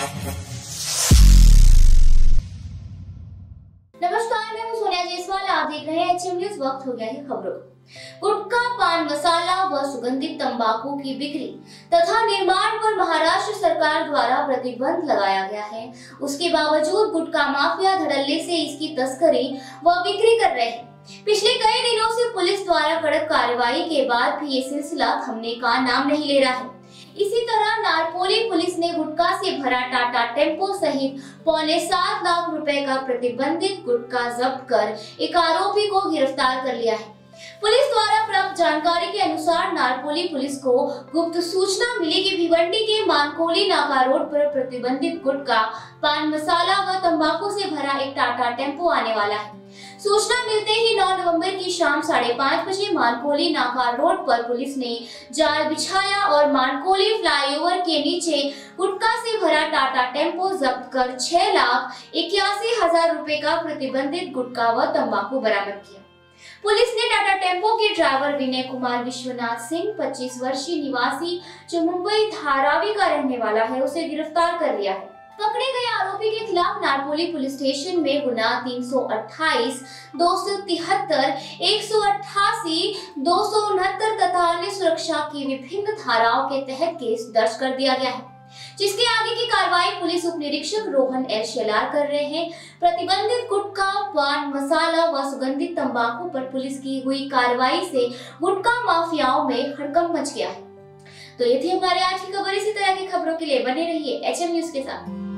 नमस्कार, मैं सोनिया जायसवाल, आप देख रहे हैं एचएम न्यूज़। वक्त हो गया है खबरों। गुटखा, पान, मसाला व सुगंधित तंबाकू की बिक्री तथा निर्माण पर महाराष्ट्र सरकार द्वारा प्रतिबंध लगाया गया है। उसके बावजूद गुटखा माफिया धड़ल्ले से इसकी तस्करी व बिक्री कर रहे हैं। पिछले कई दिनों से पुलिस द्वारा कड़क कार्रवाई के बाद भी ये सिलसिला थमने का नाम नहीं ले रहा है। इसी तरह नारपोली पुलिस ने गुटखा से भरा टाटा टेंपो सहित पौने सात लाख रुपए का प्रतिबंधित गुटखा जब्त कर एक आरोपी को गिरफ़्तार कर लिया है। पुलिस द्वारा प्राप्त जानकारी के अनुसार नारपोली पुलिस को गुप्त सूचना मिली कि भिवंडी के मानकोली नाका रोड पर प्रतिबंधित गुटखा, पान मसाला व तंबाकू से भरा एक टाटा टेंपो आने वाला है। सूचना मिलते ही 9 नवंबर की शाम साढ़े पाँच बजे मानकोली नाका रोड पर पुलिस ने जाल बिछाया और मानकोली फ्लाईओवर के नीचे गुटखा से भरा टाटा टेंपो जब्त कर छह लाख इक्यासी हज़ार रूपए का प्रतिबंधित गुटखा व तंबाकू बरामद किया। पुलिस ने टाटा टेंपो के ड्राइवर विनय कुमार विश्वनाथ सिंह 25 वर्षीय निवासी जो मुंबई धारावी का रहने वाला है, उसे गिरफ़्तार कर लिया है। पकड़े गए आरोपी के खिलाफ नारपोली पुलिस स्टेशन में गुना 328, 273, 188, 269 तथा अन्य सुरक्षा की विभिन्न धाराओं के तहत केस दर्ज कर दिया गया है। जिसके आगे की कार्रवाई पुलिस उप निरीक्षक रोहन एल शेलार कर रहे हैं। प्रतिबंधित गुटखा पान मसाला व सुगंधित तंबाकू पर पुलिस की हुई कार्रवाई से गुटखा माफियाओं में हड़कंप मच गया है। तो ये थी हमारे आज की खबर। इसी तरह की खबरों के लिए बने रहिए एच न्यूज़ के साथ।